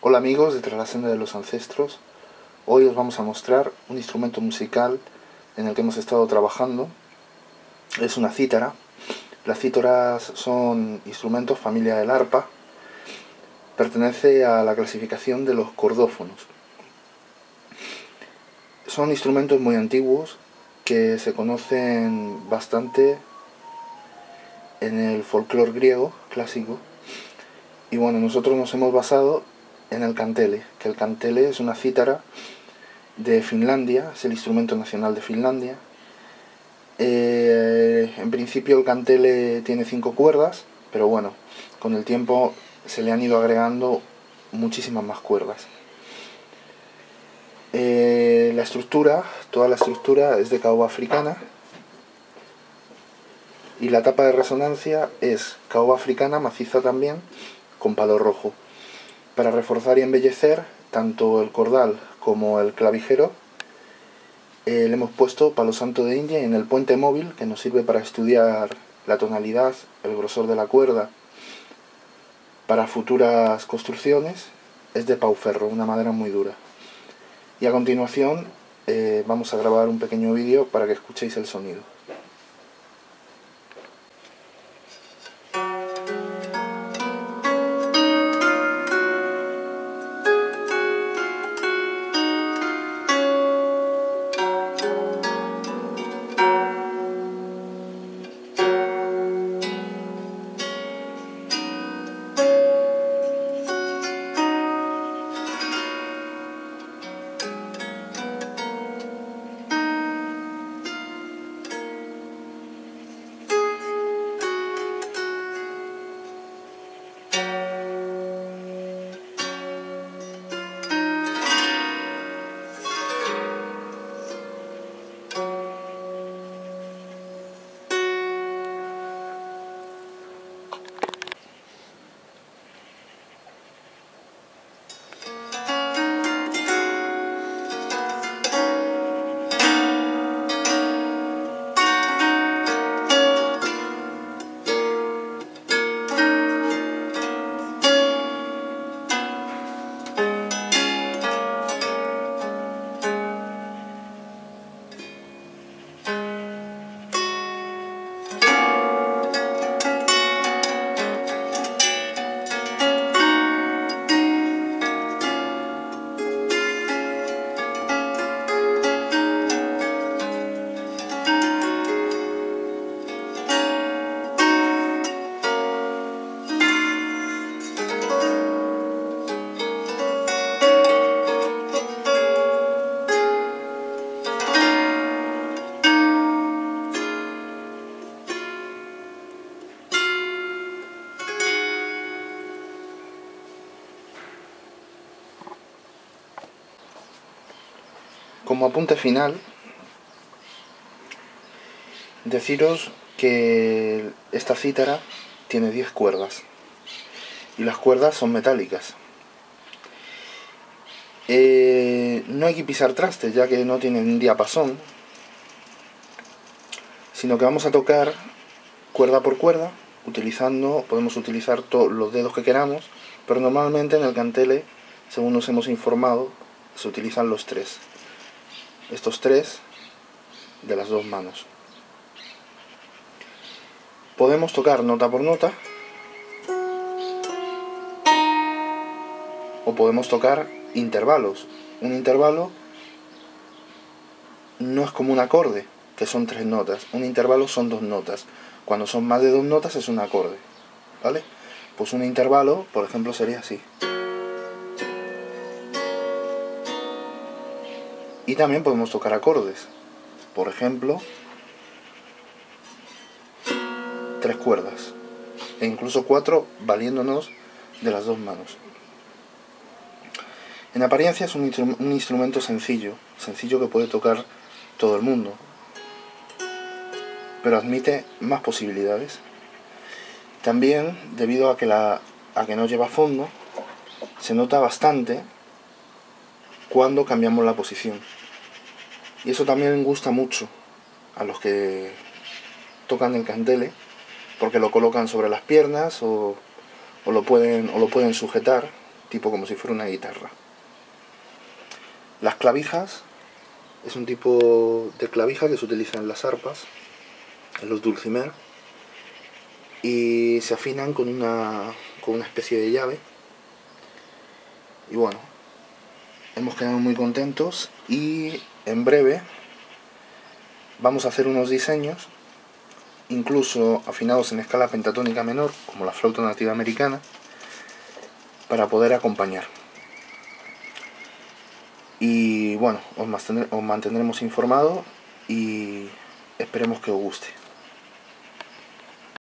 Hola amigos de Tras la Senda de los Ancestros. Hoy os vamos a mostrar un instrumento musical en el que hemos estado trabajando. Es una cítara. Las cítaras son instrumentos familia del arpa. Pertenece a la clasificación de los cordófonos. Son instrumentos muy antiguos que se conocen bastante en el folclore griego clásico. Y bueno, nosotros nos hemos basado en el cantele, que el cantele es una cítara de Finlandia, es el instrumento nacional de Finlandia. Eh, en principio el cantele tiene cinco cuerdas, pero bueno, con el tiempo se le han ido agregando muchísimas más cuerdas. Eh, la estructura, toda la estructura es de caoba africana y la tapa de resonancia es caoba africana maciza también con palo rojo para reforzar y embellecer tanto el cordal como el clavijero eh, le hemos puesto palo santo de India en el puente móvil que nos sirve para estudiar la tonalidad, el grosor de la cuerda para futuras construcciones es de pauferro, una madera muy dura. Y a continuación eh, vamos a grabar un pequeño vídeo para que escuchéis el sonido. Como apunte final, deciros que esta cítara tiene 10 cuerdas y las cuerdas son metálicas. Eh, no hay que pisar trastes ya que no tienen diapasón, sino que vamos a tocar cuerda por cuerda, utilizando, podemos utilizar todos los dedos que queramos, pero normalmente en el cantele, según nos hemos informado, se utilizan los tres estos tres de las dos manos. Podemos tocar nota por nota o podemos tocar intervalos. Un intervalo no es como un acorde, que son tres notas. Un intervalo son dos notas. Cuando son más de dos notas es un acorde. ¿Vale? Pues un intervalo, por ejemplo, sería así. Y también podemos tocar acordes. Por ejemplo, tres cuerdas. E incluso cuatro valiéndonos de las dos manos. En apariencia es un, instrumento sencillo, sencillo que puede tocar todo el mundo, pero admite más posibilidades. También, debido a que, la, a que no lleva fondo, se nota bastante cuando cambiamos la posición. Y eso también gusta mucho a los que tocan el candele, porque lo colocan sobre las piernas o, lo, pueden, o lo pueden sujetar tipo como si fuera una guitarra. Las clavijas es un tipo de clavija que se utiliza en las arpas, en los dulcimer, y se afinan con una, con una especie de llave. Y bueno, hemos quedado muy contentos y en breve vamos a hacer unos diseños, incluso afinados en escala pentatónica menor, como la flauta nativa americana, para poder acompañar. Y bueno, os mantendremos informados y esperemos que os guste.